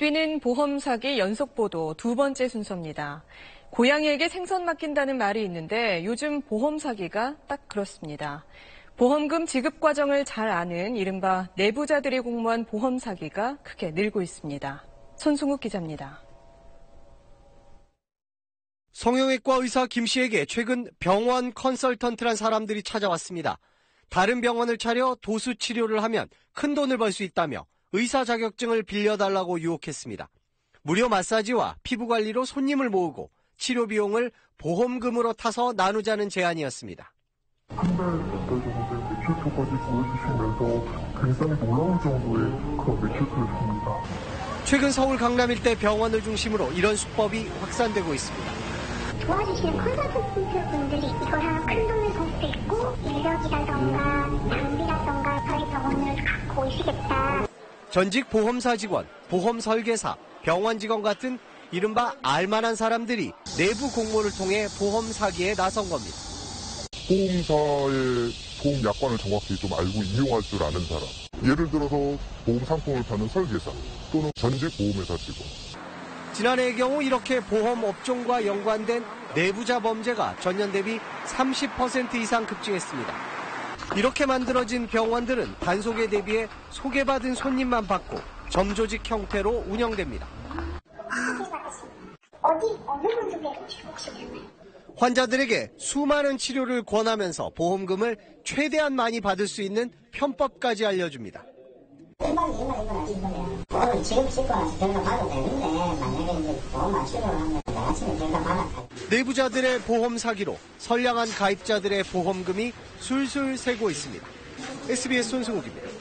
뛰는 보험 사기 연속 보도 두 번째 순서입니다. 고양이에게 생선 맡긴다는 말이 있는데 요즘 보험 사기가 딱 그렇습니다. 보험금 지급 과정을 잘 아는 이른바 내부자들이 공모한 보험 사기가 크게 늘고 있습니다. 손승욱 기자입니다. 성형외과 의사 김 씨에게 최근 병원 컨설턴트란 사람들이 찾아왔습니다. 다른 병원을 차려 도수 치료를 하면 큰 돈을 벌 수 있다며 의사 자격증을 빌려달라고 유혹했습니다. 무료 마사지와 피부 관리로 손님을 모으고 치료 비용을 보험금으로 타서 나누자는 제안이었습니다. 한 달, 몇달 정도의 매출표까지 보여주시면서 굉장히 놀라울 정도의 그런 매출표를 줍니다. 최근 서울 강남 일대 병원을 중심으로 이런 수법이 확산되고 있습니다. 도와주시는 컨설턴트 분들이 하면 큰 돈을 벌수 있고 인력이라던가 장비라던가 저희 병원을 갖고 오시겠다. 전직 보험사 직원, 보험 설계사, 병원 직원 같은 이른바 알만한 사람들이 내부 공모를 통해 보험 사기에 나선 겁니다. 보험사의 보험 약관을 정확히 좀 알고 이용할 줄 아는 사람. 예를 들어서 보험 상품을 파는 설계사 또는 전직 보험회사 직원. 지난해의 경우 이렇게 보험 업종과 연관된 내부자 범죄가 전년 대비 30% 이상 급증했습니다. 이렇게 만들어진 병원들은 단속에 대비해 소개받은 손님만 받고 점조직 형태로 운영됩니다. 환자들에게 수많은 치료를 권하면서 보험금을 최대한 많이 받을 수 있는 편법까지 알려줍니다. 일반 일반 이건 아닌 거야. 오늘 지금 찍고 나서 결과 받아도 되는데 만약에 이제 보험만 치료를 하면 나중에 결과 받아. 내부자들의 보험 사기로 선량한 가입자들의 보험금이 술술 새고 있습니다. SBS 손승욱입니다.